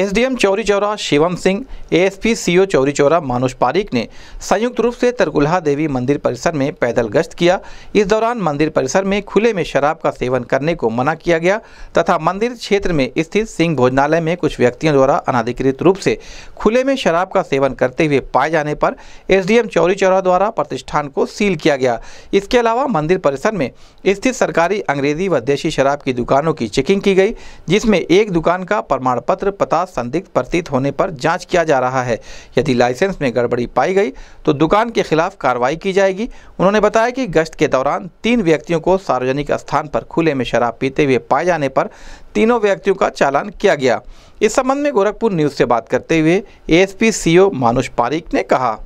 SDM Chauri Chaura, Shivam Singh, ASP CO Chauri Chaura, Manush Pareek ने संयुक्त रूप से तरकुल्हा देवी मंदिर परिसर में पैदल गश्त किया। इस दौरान मंदिर परिसर में खुले में शराब का सेवन करने को मना किया गया तथा मंदिर क्षेत्र में स्थित सिंह भोजनालय में कुछ व्यक्तियों द्वारा अनाधिकृत रूप से खुले में शराब का सेवन करते हुए पाए जाने पर एसडीएम चौरी चौरा द्वारा प्रतिष्ठान को सील किया गया। इसके अलावा मंदिर परिसर में स्थित सरकारी अंग्रेज़ी व देशी शराब की दुकानों की चेकिंग की गई, जिसमें एक दुकान का प्रमाण पत्र पता संदिग्ध प्रतीत होने पर जाँच किया जा रहा है। यदि लाइसेंस में गड़बड़ी पाई गई तो दुकान के खिलाफ कार्रवाई की जाएगी। उन्होंने बताया कि गश्त के दौरान तीन व्यक्तियों को सार्वजनिक स्थान पर खुले में शराब पीते हुए पाए जाने पर तीनों व्यक्तियों का चालान किया गया। इस संबंध में गोरखपुर न्यूज़ से बात करते हुए एएसपी सीओ मानुष पारिक ने कहा।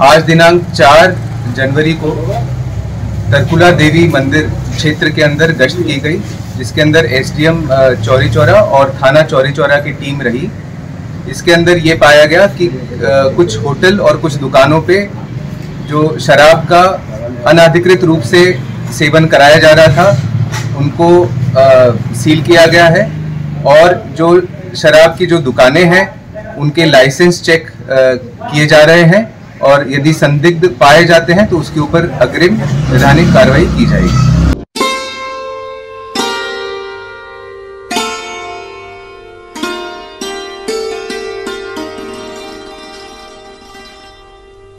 आज दिनांक चार जनवरी को तरकुला देवी मंदिर क्षेत्र के अंदर गश्त की गई, जिसके अंदर एसडीएम चौरी चौरा और थाना चौरी चौरा की टीम रही। इसके अंदर ये पाया गया कि कुछ होटल और कुछ दुकानों पे जो शराब का अनाधिकृत रूप से सेवन कराया जा रहा था, उनको सील किया गया है और जो शराब की जो दुकानें हैं, उनके लाइसेंस चेक किए जा रहे हैं। और यदि संदिग्ध पाए जाते हैं तो उसके ऊपर अग्रिम वैधानिक कार्रवाई की जाएगी।